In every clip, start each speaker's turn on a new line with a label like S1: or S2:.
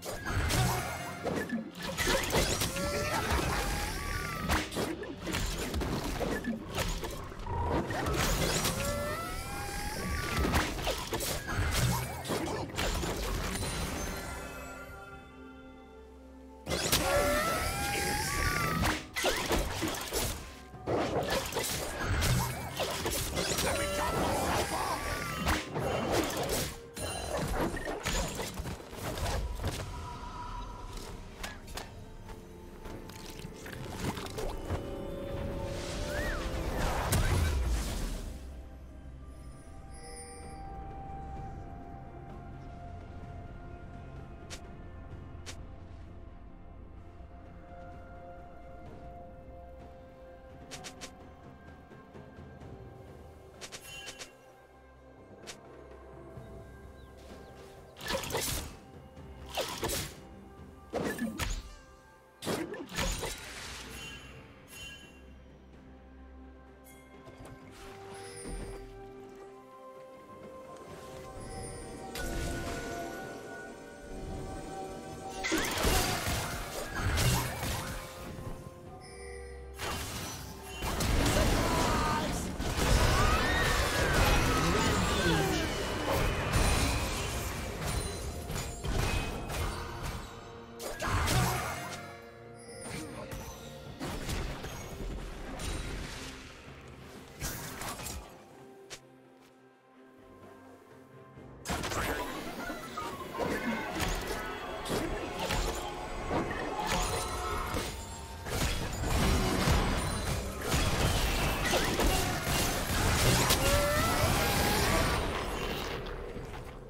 S1: Come on.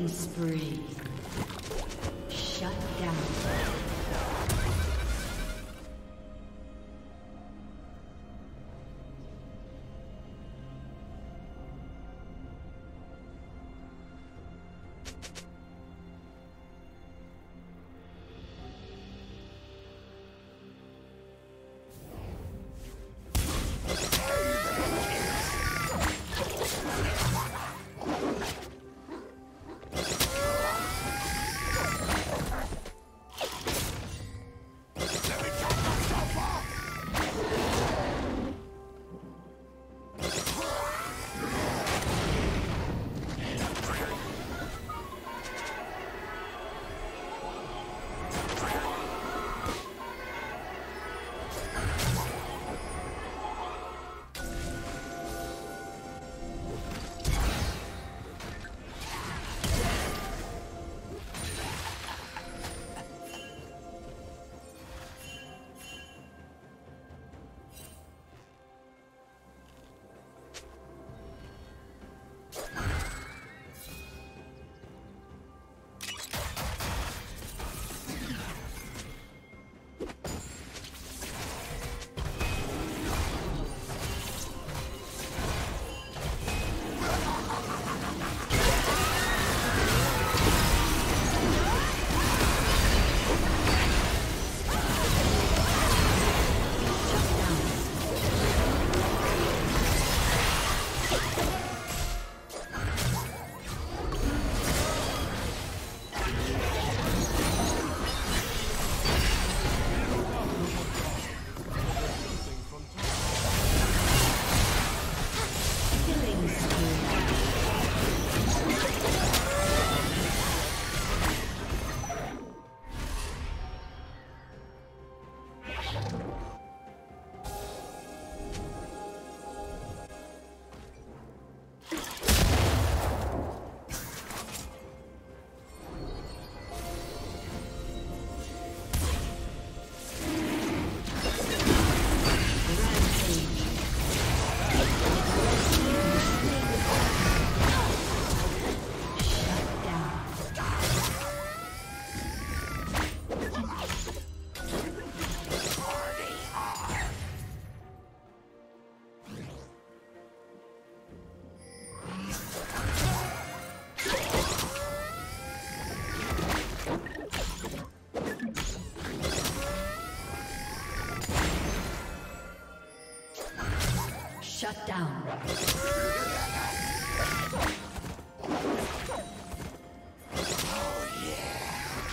S1: Killing spree.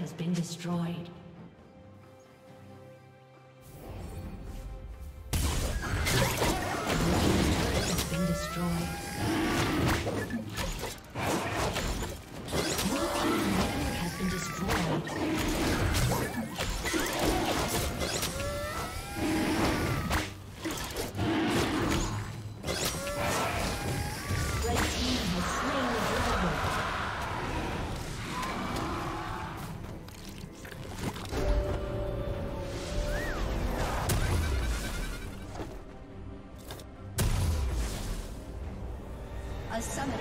S1: Has been destroyed. A summoner